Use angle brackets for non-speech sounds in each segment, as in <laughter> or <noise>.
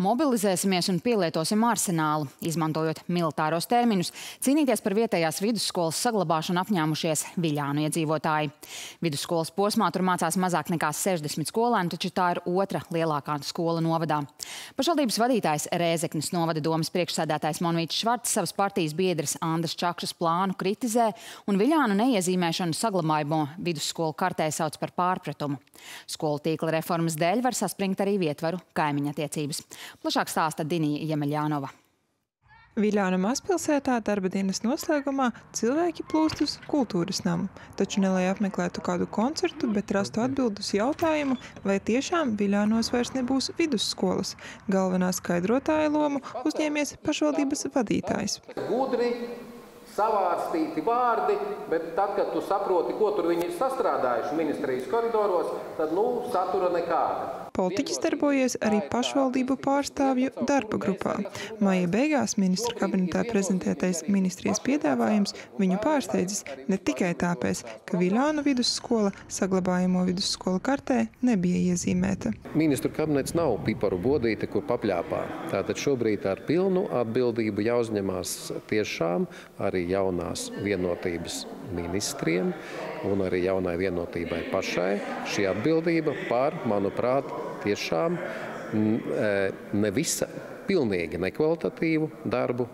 Mobilizēsimies un pielietosim arsenālu, izmantojot militāros terminus. Cīnīties par vietējās vidusskolas saglabāšanu apņēmušies Viļānu iedzīvotāji. Vidusskolas posmā tur mācās mazāk nekā 60 skolēni, taču tā ir otra lielākā skola novadā. Pašvaldības vadītājs Rēzeknes novada domas priekšsēdētājs Monvīts Švarts savas partijas biedras Andras Čakšas plānu kritizē un Viļānu neiezīmēšanu saglabājamo vidusskolu kartē sauc par pārpratumu. Skolu tīkla reformas dēļ var saspringt arī vietvaru kaimiņa attiecības. Plašāk stāsta Dinija Jemeļānova. Viļāna mazpilsētā darba dienas noslēgumā cilvēki plūst uz kultūras namu, taču ne lai apmeklētu kādu koncertu, bet rastu atbildus jautājumu, vai tiešām Viļānos vairs nebūs vidusskolas. Galvenā skaidrotāja lomu uzņēmies pašvaldības vadītājs. Gudri, savārstīti vārdi, bet tad, kad tu saproti, ko tur viņi ir sastrādājuši ministrijas koridoros, tad, nu, satura nekāda. Politiķis darbojies arī pašvaldību pārstāvju darba grupā. Maija beigās ministra kabinetā prezentētais ministrijas piedāvājums viņu pārsteidzis ne tikai tāpēc, ka Viļānu vidusskola saglabājamo vidusskolu kartē nebija iezīmēta. Ministru kabinets nav piparu bodīte, kur papļāpā. Tātad šobrīd ar pilnu atbildību jāuzņemās tiešām arī jaunās vienotības ministriem un arī jaunai vienotībai pašai šī atbildība par, manuprāt, tiešām e, ne visa pilnīgi nekvalitatīvu darbu,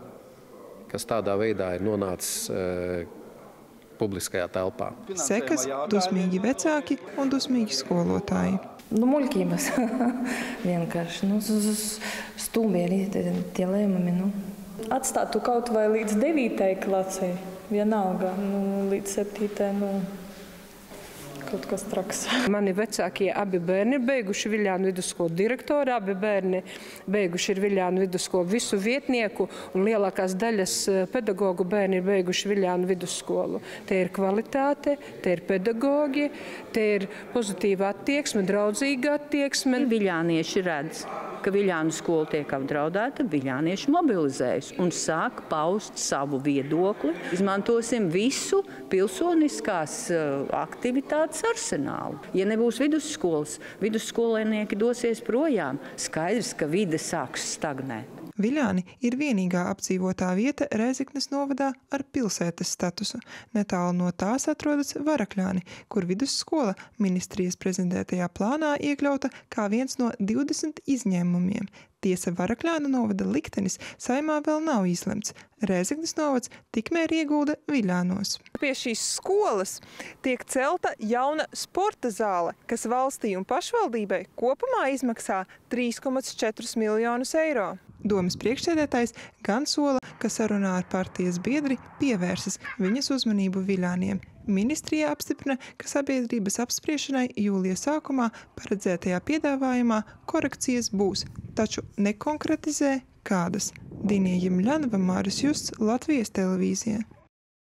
kas tādā veidā ir nonācis e, publiskajā telpā. Sekas dusmīgi vecāki un dusmīgi skolotāji. Nu, muļķības <laughs> vienkārši. Nu, Stūmīgi tie lēmumi. Nu. Atstāt to kaut vai līdz 9. klasē, vienalga, nu, līdz 7. Nu kaut kas traks. Mani vecākie abi bērni ir beiguši Viljānu vidusskolu direktori, abi bērni beiguši ir Viljānu vidusskolu visu vietnieku un lielākās daļas eh, pedagogu bērni ir beiguši Viljānu vidusskolu. Te ir kvalitāte, te ir pedagogi, te ir pozitīva attieksme, draudzīga attieksme. Viljānieši redz ka Viļānu skola tiek apdraudēta, viļānieši mobilizējas un sāk paust savu viedokli. Izmantosim visu pilsoniskās eh, aktivitātes arsenālu. Ja nebūs vidusskolas, vidusskolēnieki dosies projām. Skaidrs, ka vide sāks stagnēt. Viļāni ir vienīgā apdzīvotā vieta Rēziknes novadā ar pilsētas statusu. Netālu no tās atrodas Varakļāni, kur vidusskola ministrijas prezentētajā plānā iekļauta kā viens no 20 izņēmumiem. Tiesa Varakļāna novada liktenis saimā vēl nav izlemts. Rēzeknes novads tikmēr iegulda Viļānos. Pie šīs skolas tiek celta jauna sporta zāle, kas valstī un pašvaldībai kopumā izmaksā 3,4 miljonus eiro. Domas priekšsēdētājs gan sola, ka sarunā ar partijas biedri pievērsas viņas uzmanību Viļāniem. Ministrijā apstiprina, ka sabiedrības apspriešanai jūlija sākumā paredzētajā piedāvājumā korekcijas būs, taču nekonkretizē kādas. Dinija Jimļanova, Māris Justs, Latvijas televīzija.